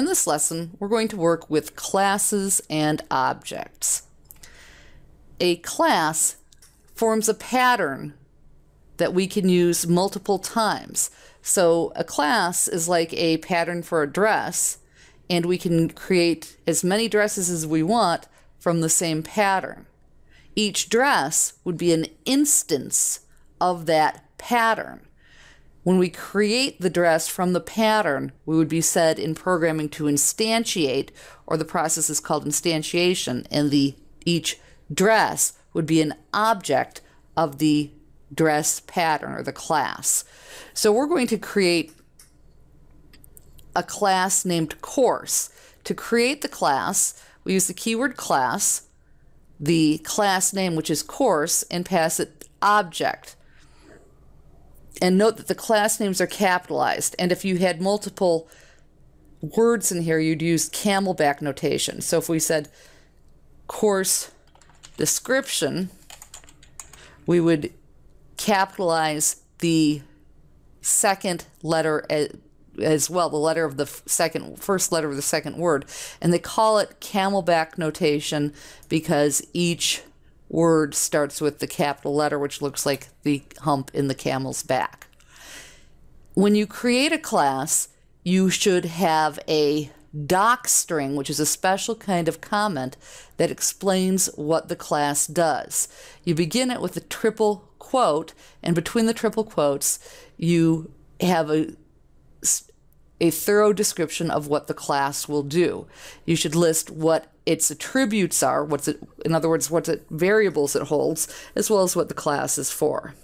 In this lesson, we're going to work with classes and objects. A class forms a pattern that we can use multiple times. So a class is like a pattern for a dress, and we can create as many dresses as we want from the same pattern. Each dress would be an instance of that pattern. When we create the dress from the pattern, we would be said in programming to instantiate, or the process is called instantiation, and the each dress would be an object of the dress pattern or the class. So we're going to create a class named course. To create the class, we use the keyword class, the class name, which is course, and pass it object and note that the class names are capitalized. And if you had multiple words in here, you'd use camelback notation. So if we said course description, we would capitalize the second letter as, well, the letter of the second, first letter of the second word. And they call it camelback notation because each word starts with the capital letter, which looks like the hump in the camel's back. When you create a class, you should have a doc string, which is a special kind of comment that explains what the class does. You begin it with a triple quote, and between the triple quotes, you have a a thorough description of what the class will do. You should list what its attributes are, what's it, in other words, what it variables it holds, as well as what the class is for.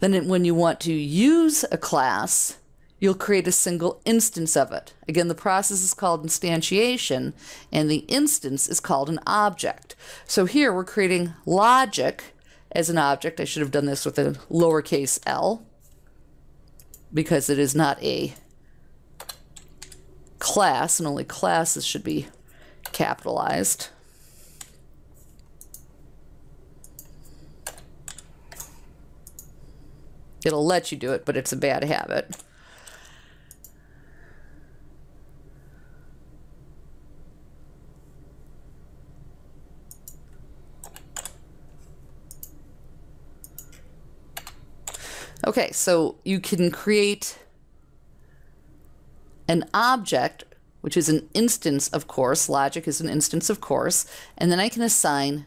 Then when you want to use a class, you'll create a single instance of it. Again, the process is called instantiation, and the instance is called an object. So here we're creating logic as an object. I should have done this with a lowercase l because it is not a class, and only classes should be capitalized. It'll let you do it, but it's a bad habit. Okay, so you can create an object, which is an instance of course, logic is an instance of course, and then I can assign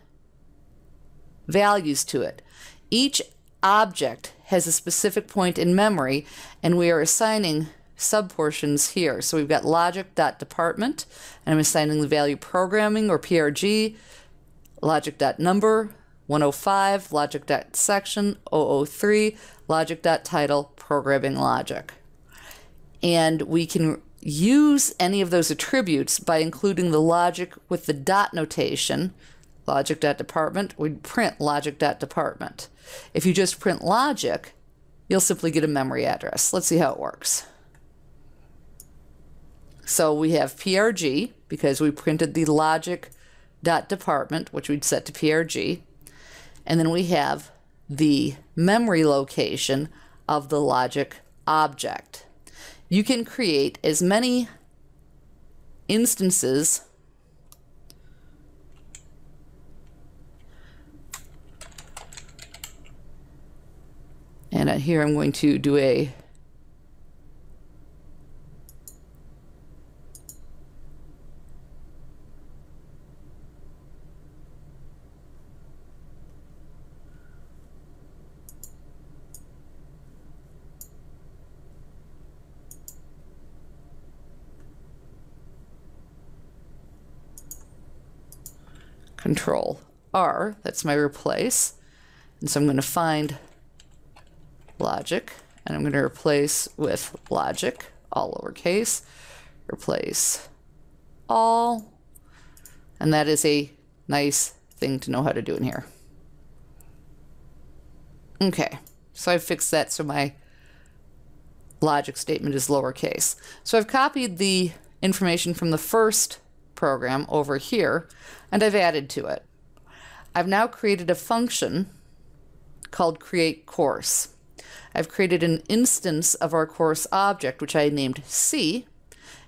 values to it. Each object has a specific point in memory, and we are assigning subportions here. So we've got logic.department, and I'm assigning the value programming or PRG, logic.number, 105, logic.section, 003, logic.title, programming logic. And we can use any of those attributes by including the logic with the dot notation, logic.department, we'd print logic.department. If you just print logic, you'll simply get a memory address. Let's see how it works. So we have PRG because we printed the logic.department, which we'd set to PRG. And then we have the memory location of the logic object you can create as many instances and uh, here I'm going to do a Control R, that's my replace. And so I'm going to find logic, and I'm going to replace with logic, all lowercase, replace all, and that is a nice thing to know how to do in here. Okay, so I've fixed that so my logic statement is lowercase. So I've copied the information from the first program over here, and I've added to it. I've now created a function called create course. I've created an instance of our course object, which I named C,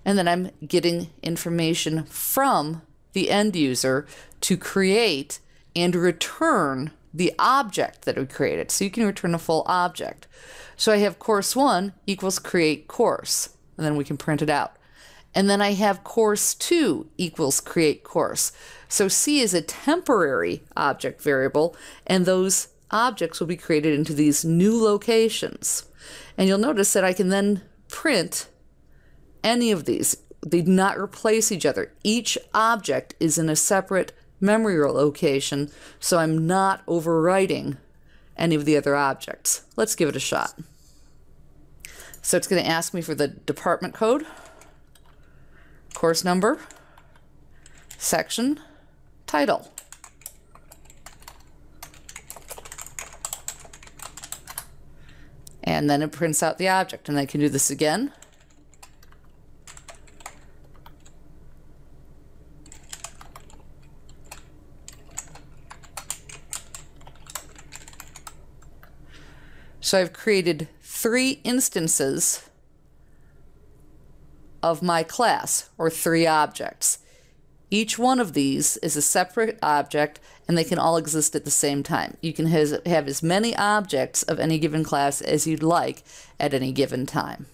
and then I'm getting information from the end user to create and return the object that we created. So you can return a full object. So I have course one equals create course, and then we can print it out. And then I have course two equals create course. So C is a temporary object variable, and those objects will be created into these new locations. And you'll notice that I can then print any of these. They do not replace each other. Each object is in a separate memory location, so I'm not overwriting any of the other objects. Let's give it a shot. So it's going to ask me for the department code, course number, section, title. And then it prints out the object. And I can do this again. So I've created three instances of my class, or three objects. Each one of these is a separate object, and they can all exist at the same time. You can have as many objects of any given class as you'd like at any given time.